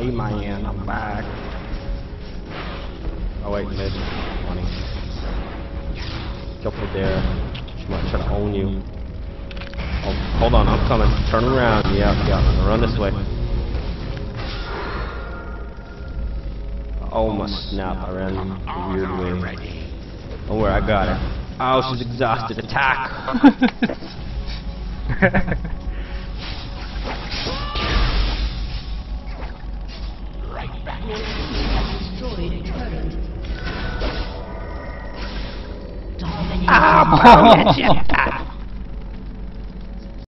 Hey man, I'm back. Oh wait, mid. Funny. Careful there. She might try to own you. Oh, hold on, I'm coming. Turn around. Yeah, yeah. I'm run this way. Oh my snap! I ran the weird way. Don't oh, worry, I got her. Oh, she's exhausted. Attack! 啊，不是我面。